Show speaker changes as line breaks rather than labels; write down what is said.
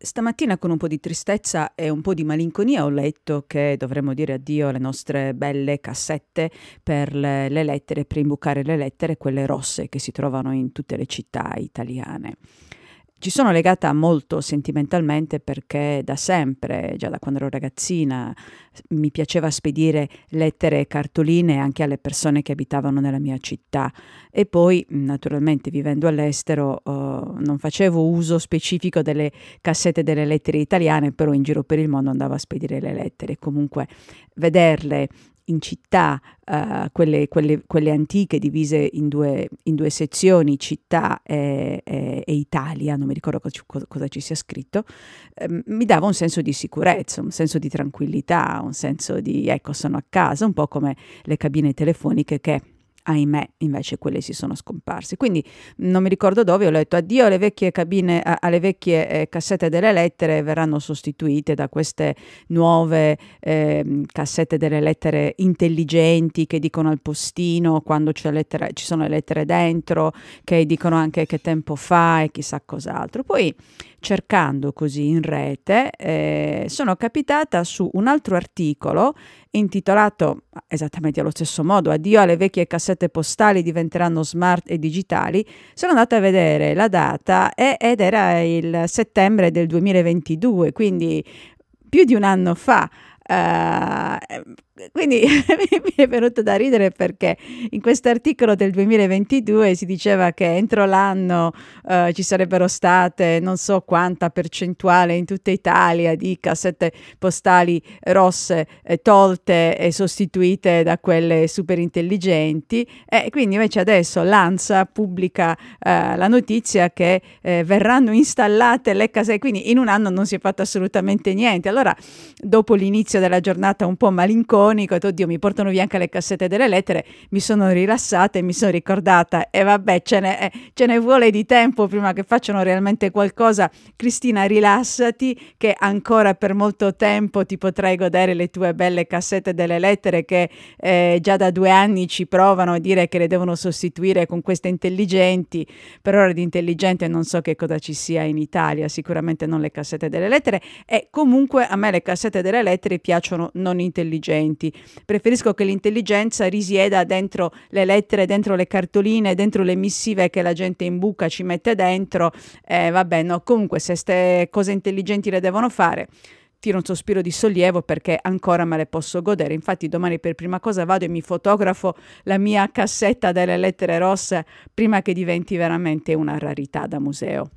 Stamattina con un po' di tristezza e un po' di malinconia ho letto che dovremmo dire addio alle nostre belle cassette per le, le lettere, per imbucare le lettere, quelle rosse che si trovano in tutte le città italiane. Ci sono legata molto sentimentalmente perché da sempre, già da quando ero ragazzina, mi piaceva spedire lettere e cartoline anche alle persone che abitavano nella mia città e poi naturalmente vivendo all'estero uh, non facevo uso specifico delle cassette delle lettere italiane, però in giro per il mondo andavo a spedire le lettere. Comunque vederle in città, uh, quelle, quelle, quelle, antiche divise in due, in due sezioni, città e, e, e, Italia, non mi ricordo cosa, cosa ci sia scritto, eh, mi dava un senso di sicurezza, un senso di tranquillità, un senso di ecco sono a casa, un po' come le cabine telefoniche che ahimè, invece quelle si sono scomparse. Quindi non mi ricordo dove ho letto addio alle vecchie cabine, a, alle vecchie eh, cassette delle lettere, verranno sostituite da queste nuove eh, cassette delle lettere intelligenti che dicono al postino quando lettere, ci sono le lettere dentro, che dicono anche che tempo fa e chissà cos'altro. Poi cercando così in rete eh, sono capitata su un altro articolo intitolato esattamente allo stesso modo Addio alle vecchie cassette postali diventeranno smart e digitali, sono andata a vedere la data ed era il settembre del 2022, quindi più di un anno fa. Uh, quindi mi è venuto da ridere perché in questo articolo del 2022 si diceva che entro l'anno uh, ci sarebbero state non so quanta percentuale in tutta Italia di cassette postali rosse eh, tolte e sostituite da quelle super intelligenti e quindi invece adesso l'ANSA pubblica uh, la notizia che eh, verranno installate le cassette, quindi in un anno non si è fatto assolutamente niente. Allora dopo l'inizio della giornata un po' malinconica telefonico, ho oddio, mi portano via anche le cassette delle lettere, mi sono rilassata e mi sono ricordata, e vabbè, ce ne, eh, ce ne vuole di tempo prima che facciano realmente qualcosa. Cristina, rilassati, che ancora per molto tempo ti potrai godere le tue belle cassette delle lettere che eh, già da due anni ci provano a dire che le devono sostituire con queste intelligenti. Per ora di intelligente non so che cosa ci sia in Italia, sicuramente non le cassette delle lettere, e comunque a me le cassette delle lettere piacciono non intelligenti intelligenti. Preferisco che l'intelligenza risieda dentro le lettere, dentro le cartoline, dentro le missive che la gente in buca ci mette dentro. Eh, vabbè, no, comunque se queste cose intelligenti le devono fare, tiro un sospiro di sollievo perché ancora me le posso godere. Infatti domani per prima cosa vado e mi fotografo la mia cassetta delle lettere rosse prima che diventi veramente una rarità da museo.